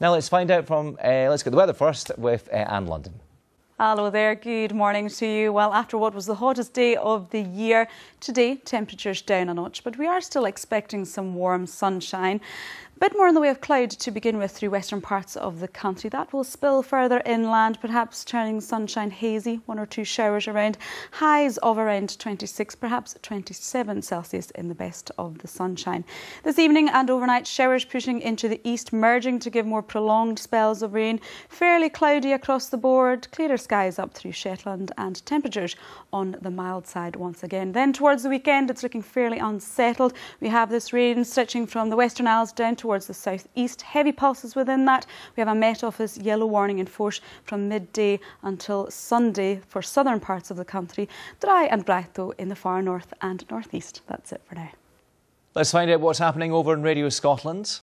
Now let's find out from, uh, let's get the weather first with uh, Anne Lundon. Hello there, good morning to you. Well, after what was the hottest day of the year, today temperatures down a notch, but we are still expecting some warm sunshine. A bit more in the way of cloud to begin with through western parts of the country. That will spill further inland, perhaps turning sunshine hazy, one or two showers around. Highs of around 26, perhaps 27 Celsius in the best of the sunshine. This evening and overnight, showers pushing into the east, merging to give more prolonged spells of rain. Fairly cloudy across the board, clearer skies up through Shetland, and temperatures on the mild side once again. Then towards the weekend, it's looking fairly unsettled. We have this rain stretching from the Western Isles down towards the southeast. Heavy pulses within that. We have a Met Office yellow warning in force from midday until Sunday for southern parts of the country. Dry and bright though in the far north and northeast. That's it for now. Let's find out what's happening over in Radio Scotland.